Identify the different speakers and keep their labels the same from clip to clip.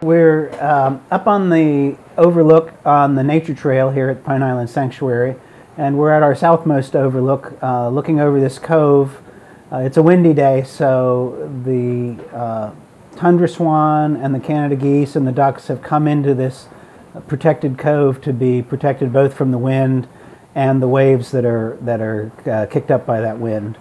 Speaker 1: We're um, up on the overlook on the nature trail here at Pine Island Sanctuary, and we're at our southmost overlook, uh, looking over this cove. Uh, it's a windy day, so the uh, tundra swan and the Canada geese and the ducks have come into this protected cove to be protected both from the wind and the waves that are that are uh, kicked up by that wind.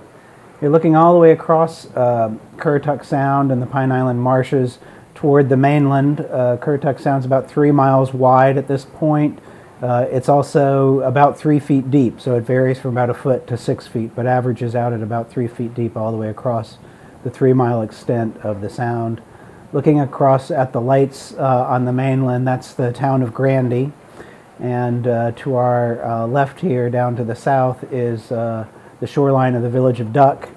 Speaker 1: You're looking all the way across uh, Currituck Sound and the Pine Island marshes toward the mainland. Uh, Currituck Sound's about three miles wide at this point. Uh, it's also about three feet deep, so it varies from about a foot to six feet, but averages out at about three feet deep all the way across the three mile extent of the sound. Looking across at the lights uh, on the mainland, that's the town of Grandy. And uh, to our uh, left here, down to the south, is uh, the shoreline of the village of Duck.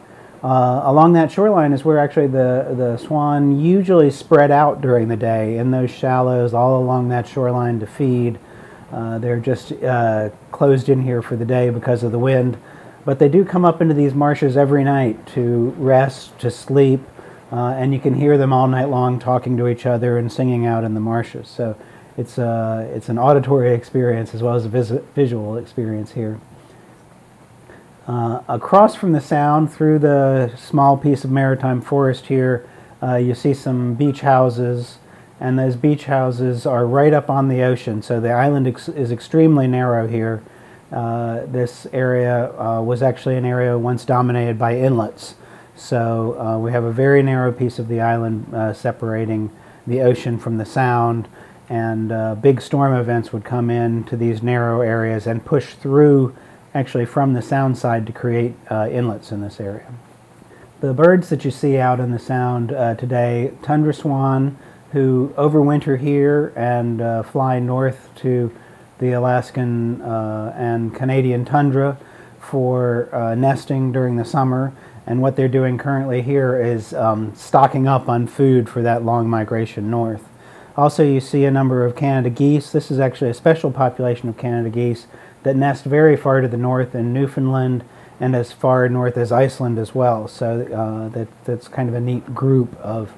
Speaker 1: Uh, along that shoreline is where actually the, the swan usually spread out during the day in those shallows all along that shoreline to feed. Uh, they're just uh, closed in here for the day because of the wind. But they do come up into these marshes every night to rest, to sleep, uh, and you can hear them all night long talking to each other and singing out in the marshes. So it's, uh, it's an auditory experience as well as a vis visual experience here. Uh, across from the sound, through the small piece of maritime forest here, uh, you see some beach houses, and those beach houses are right up on the ocean. So the island ex is extremely narrow here. Uh, this area uh, was actually an area once dominated by inlets. So uh, we have a very narrow piece of the island separating the ocean from the sound, and big storm events would come in to these narrow areas and push through actually from the sound side to create uh, inlets in this area. The birds that you see out in the sound uh, today, tundra swan, who overwinter here and uh, fly north to the Alaskan uh, and Canadian tundra for uh, nesting during the summer. And what they're doing currently here is um, stocking up on food for that long migration north. Also, you see a number of Canada geese. This is actually a special population of Canada geese that nest very far to the north in Newfoundland and as far north as Iceland as well. So uh, that, that's kind of a neat group of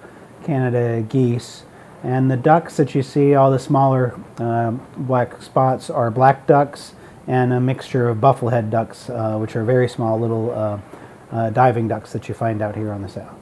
Speaker 1: Canada geese. And the ducks that you see, all the smaller uh, black spots are black ducks and a mixture of bufflehead ducks, uh, which are very small little uh, uh, diving ducks that you find out here on the south.